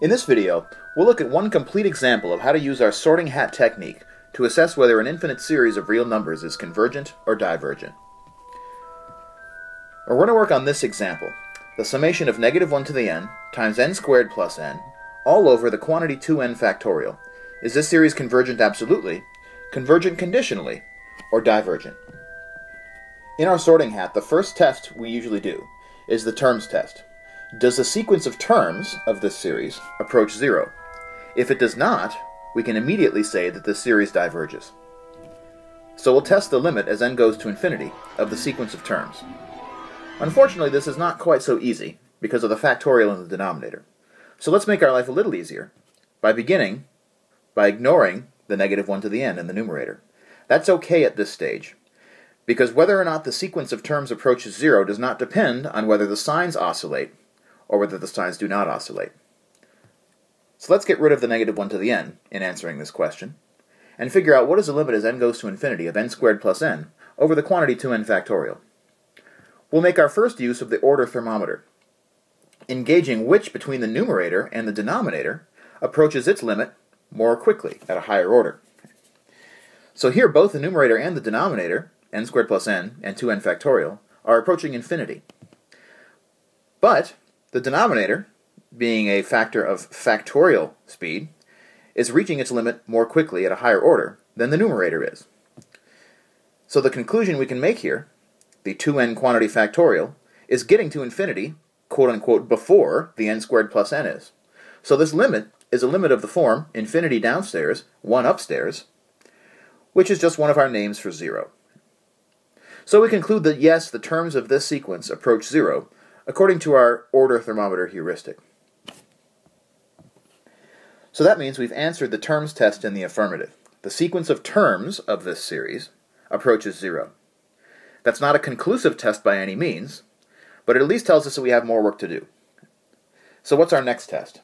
In this video, we'll look at one complete example of how to use our sorting hat technique to assess whether an infinite series of real numbers is convergent or divergent. We're going to work on this example, the summation of negative 1 to the n times n squared plus n all over the quantity 2n factorial. Is this series convergent absolutely, convergent conditionally, or divergent? In our sorting hat, the first test we usually do is the terms test. Does the sequence of terms of this series approach zero? If it does not, we can immediately say that the series diverges. So we'll test the limit as n goes to infinity of the sequence of terms. Unfortunately, this is not quite so easy because of the factorial in the denominator. So let's make our life a little easier by beginning by ignoring the negative 1 to the n in the numerator. That's okay at this stage, because whether or not the sequence of terms approaches zero does not depend on whether the signs oscillate or whether the signs do not oscillate. So let's get rid of the negative 1 to the n in answering this question, and figure out what is the limit as n goes to infinity of n squared plus n over the quantity 2n factorial. We'll make our first use of the order thermometer, engaging which between the numerator and the denominator approaches its limit more quickly at a higher order. So here both the numerator and the denominator, n squared plus n and 2n factorial, are approaching infinity. But the denominator, being a factor of factorial speed, is reaching its limit more quickly at a higher order than the numerator is. So the conclusion we can make here, the 2n quantity factorial, is getting to infinity, quote unquote, before the n squared plus n is. So this limit is a limit of the form infinity downstairs, 1 upstairs, which is just one of our names for 0. So we conclude that yes, the terms of this sequence approach 0, according to our order thermometer heuristic. So that means we've answered the terms test in the affirmative. The sequence of terms of this series approaches zero. That's not a conclusive test by any means, but it at least tells us that we have more work to do. So what's our next test?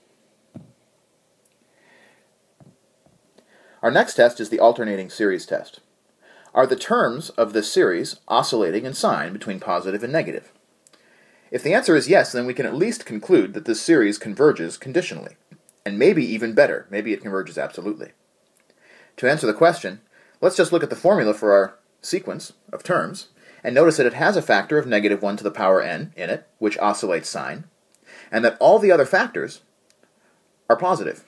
Our next test is the alternating series test. Are the terms of this series oscillating in sign between positive and negative? If the answer is yes, then we can at least conclude that this series converges conditionally. And maybe even better, maybe it converges absolutely. To answer the question, let's just look at the formula for our sequence of terms, and notice that it has a factor of negative 1 to the power n in it, which oscillates sign, and that all the other factors are positive.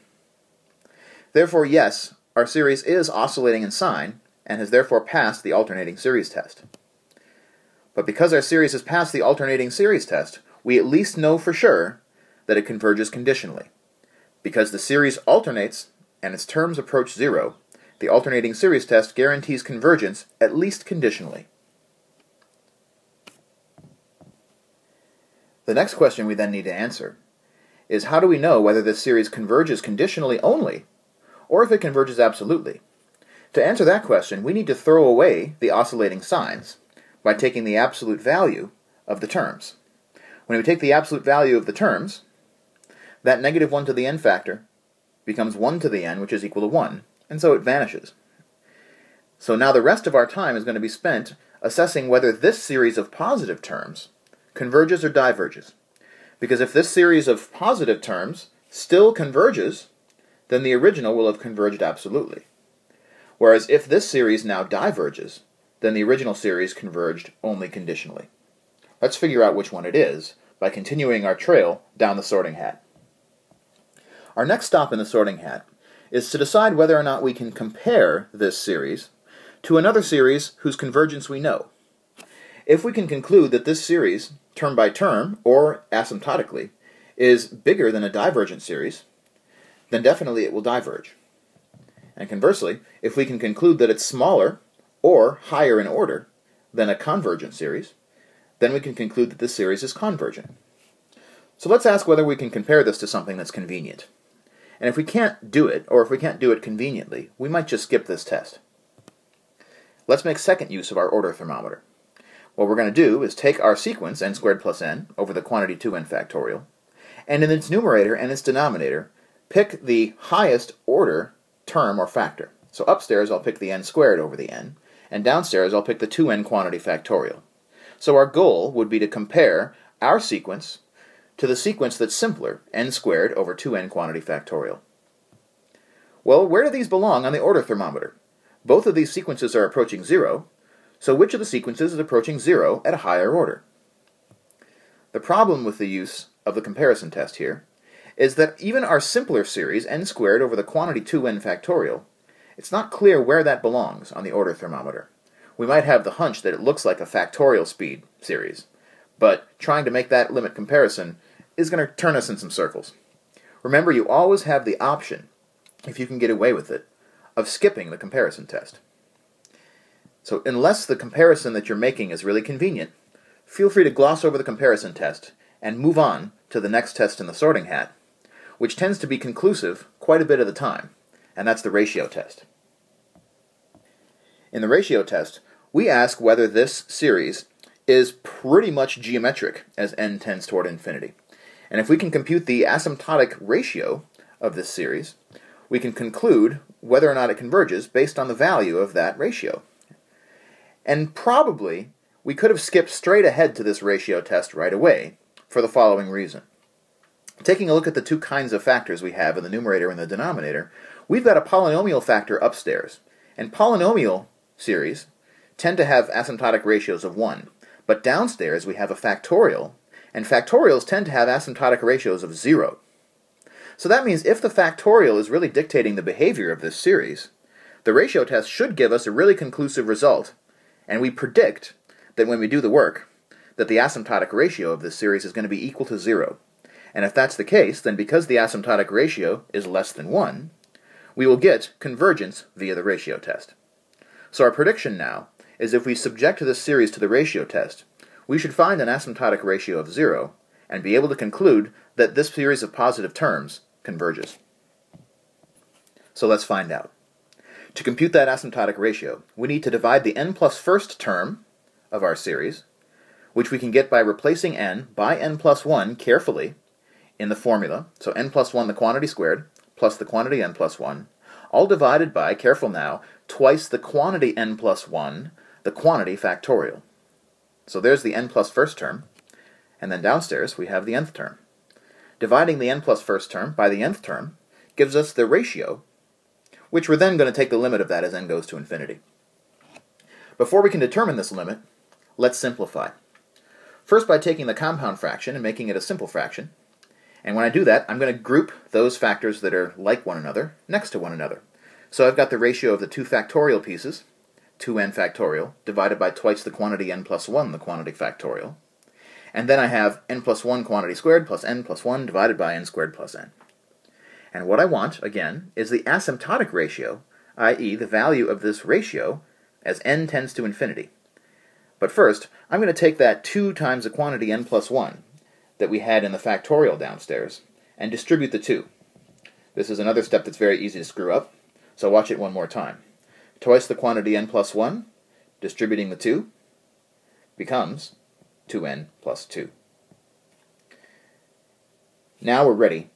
Therefore, yes, our series is oscillating in sign, and has therefore passed the alternating series test. But because our series has passed the alternating series test, we at least know for sure that it converges conditionally. Because the series alternates and its terms approach zero, the alternating series test guarantees convergence at least conditionally. The next question we then need to answer is how do we know whether this series converges conditionally only, or if it converges absolutely? To answer that question, we need to throw away the oscillating signs by taking the absolute value of the terms. When we take the absolute value of the terms, that negative 1 to the n factor becomes 1 to the n, which is equal to 1, and so it vanishes. So now the rest of our time is going to be spent assessing whether this series of positive terms converges or diverges. Because if this series of positive terms still converges, then the original will have converged absolutely. Whereas if this series now diverges, then the original series converged only conditionally. Let's figure out which one it is by continuing our trail down the sorting hat. Our next stop in the sorting hat is to decide whether or not we can compare this series to another series whose convergence we know. If we can conclude that this series, term by term, or asymptotically, is bigger than a divergent series, then definitely it will diverge. And conversely, if we can conclude that it's smaller or higher in order than a convergent series, then we can conclude that this series is convergent. So let's ask whether we can compare this to something that's convenient. And if we can't do it, or if we can't do it conveniently, we might just skip this test. Let's make second use of our order thermometer. What we're going to do is take our sequence, n squared plus n, over the quantity 2n factorial, and in its numerator and its denominator, pick the highest order term or factor. So upstairs I'll pick the n squared over the n, and downstairs I'll pick the 2n quantity factorial. So our goal would be to compare our sequence to the sequence that's simpler, n squared over 2n quantity factorial. Well, where do these belong on the order thermometer? Both of these sequences are approaching zero, so which of the sequences is approaching zero at a higher order? The problem with the use of the comparison test here is that even our simpler series, n squared over the quantity 2n factorial, it's not clear where that belongs on the order thermometer. We might have the hunch that it looks like a factorial speed series, but trying to make that limit comparison is going to turn us in some circles. Remember, you always have the option, if you can get away with it, of skipping the comparison test. So unless the comparison that you're making is really convenient, feel free to gloss over the comparison test and move on to the next test in the sorting hat, which tends to be conclusive quite a bit of the time, and that's the ratio test. In the ratio test, we ask whether this series is pretty much geometric as n tends toward infinity. And if we can compute the asymptotic ratio of this series, we can conclude whether or not it converges based on the value of that ratio. And probably we could have skipped straight ahead to this ratio test right away for the following reason. Taking a look at the two kinds of factors we have in the numerator and the denominator, we've got a polynomial factor upstairs. And polynomial series tend to have asymptotic ratios of 1. But downstairs we have a factorial, and factorials tend to have asymptotic ratios of 0. So that means if the factorial is really dictating the behavior of this series, the ratio test should give us a really conclusive result, and we predict that when we do the work, that the asymptotic ratio of this series is going to be equal to 0. And if that's the case, then because the asymptotic ratio is less than 1, we will get convergence via the ratio test. So our prediction now is if we subject this series to the ratio test, we should find an asymptotic ratio of 0 and be able to conclude that this series of positive terms converges. So let's find out. To compute that asymptotic ratio, we need to divide the n plus first term of our series, which we can get by replacing n by n plus 1 carefully in the formula. So n plus 1, the quantity squared, plus the quantity n plus 1, all divided by, careful now, twice the quantity n plus 1, the quantity factorial. So there's the n plus first term, and then downstairs we have the nth term. Dividing the n plus first term by the nth term gives us the ratio, which we're then going to take the limit of that as n goes to infinity. Before we can determine this limit, let's simplify. First by taking the compound fraction and making it a simple fraction, and when I do that, I'm going to group those factors that are like one another next to one another. So I've got the ratio of the two factorial pieces, 2n factorial, divided by twice the quantity n plus 1, the quantity factorial. And then I have n plus 1 quantity squared plus n plus 1 divided by n squared plus n. And what I want, again, is the asymptotic ratio, i.e. the value of this ratio as n tends to infinity. But first, I'm going to take that 2 times the quantity n plus 1 that we had in the factorial downstairs and distribute the 2. This is another step that's very easy to screw up, so watch it one more time. Twice the quantity n plus 1, distributing the 2, becomes 2n plus 2. Now we're ready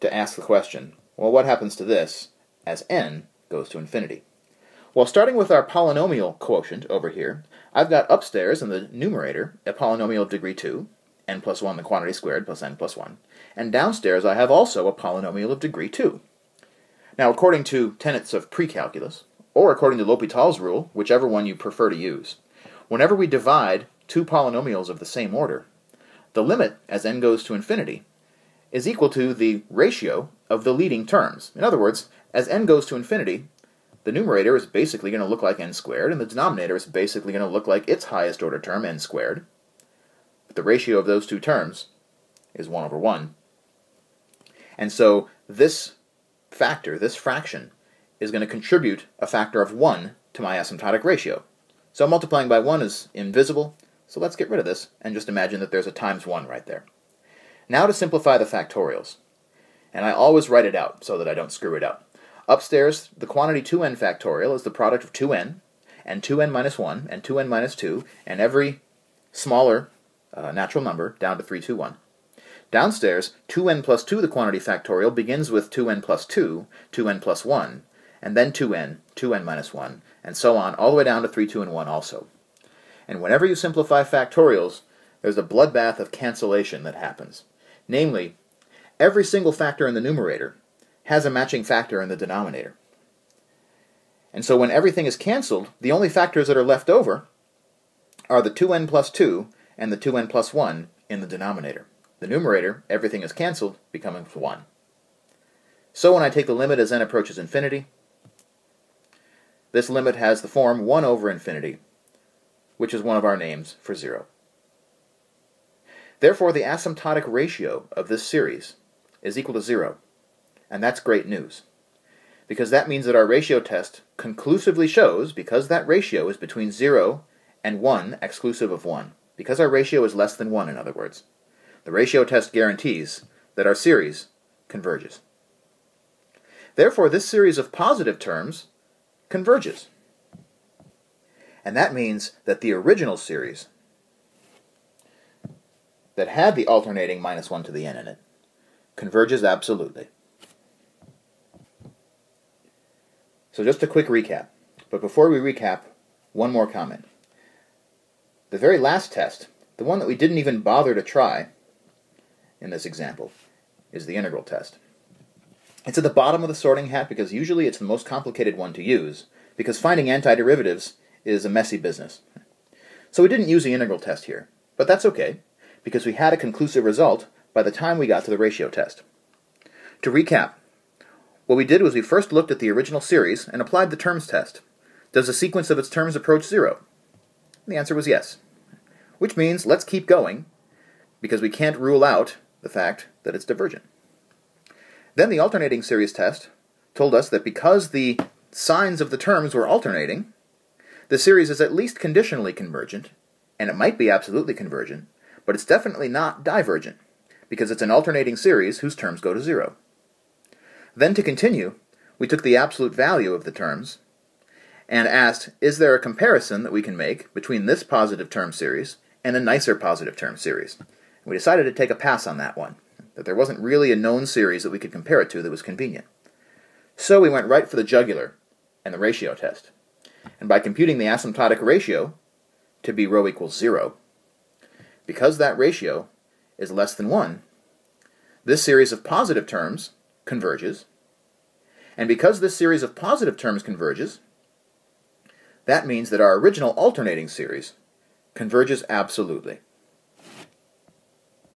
to ask the question, well, what happens to this as n goes to infinity? Well, starting with our polynomial quotient over here, I've got upstairs in the numerator a polynomial of degree 2, n plus 1 the quantity squared plus n plus 1, and downstairs I have also a polynomial of degree 2. Now, according to tenets of precalculus, or according to L'Hopital's rule, whichever one you prefer to use, whenever we divide two polynomials of the same order, the limit, as n goes to infinity, is equal to the ratio of the leading terms. In other words, as n goes to infinity, the numerator is basically going to look like n squared, and the denominator is basically going to look like its highest order term, n squared. But the ratio of those two terms is 1 over 1. And so this factor, this fraction, is going to contribute a factor of 1 to my asymptotic ratio. So multiplying by 1 is invisible, so let's get rid of this and just imagine that there's a times 1 right there. Now to simplify the factorials. And I always write it out so that I don't screw it up. Upstairs, the quantity 2n factorial is the product of 2n, and 2n minus 1, and 2n minus 2, and every smaller uh, natural number down to 3, 2, 1. Downstairs, 2n plus 2, the quantity factorial, begins with 2n plus 2, 2n plus 1, and then 2n, 2n minus 1, and so on, all the way down to 3, 2, and 1 also. And whenever you simplify factorials, there's a bloodbath of cancellation that happens. Namely, every single factor in the numerator has a matching factor in the denominator. And so when everything is cancelled, the only factors that are left over are the 2n plus 2 and the 2n plus 1 in the denominator. The numerator, everything is cancelled, becoming 1. So when I take the limit as n approaches infinity, this limit has the form 1 over infinity, which is one of our names for 0. Therefore, the asymptotic ratio of this series is equal to 0, and that's great news because that means that our ratio test conclusively shows, because that ratio is between 0 and 1 exclusive of 1, because our ratio is less than 1 in other words, the ratio test guarantees that our series converges. Therefore, this series of positive terms converges. And that means that the original series that had the alternating minus 1 to the n in it converges absolutely. So just a quick recap. But before we recap, one more comment. The very last test, the one that we didn't even bother to try in this example, is the integral test. It's at the bottom of the sorting hat because usually it's the most complicated one to use, because finding antiderivatives is a messy business. So we didn't use the integral test here, but that's okay, because we had a conclusive result by the time we got to the ratio test. To recap, what we did was we first looked at the original series and applied the terms test. Does the sequence of its terms approach zero? the answer was yes. Which means let's keep going, because we can't rule out the fact that it's divergent. Then the alternating series test told us that because the signs of the terms were alternating, the series is at least conditionally convergent, and it might be absolutely convergent, but it's definitely not divergent, because it's an alternating series whose terms go to zero. Then to continue, we took the absolute value of the terms and asked, is there a comparison that we can make between this positive term series and a nicer positive term series? And we decided to take a pass on that one, that there wasn't really a known series that we could compare it to that was convenient. So we went right for the jugular and the ratio test. And by computing the asymptotic ratio to be rho equals 0, because that ratio is less than 1, this series of positive terms converges. And because this series of positive terms converges, that means that our original alternating series converges absolutely.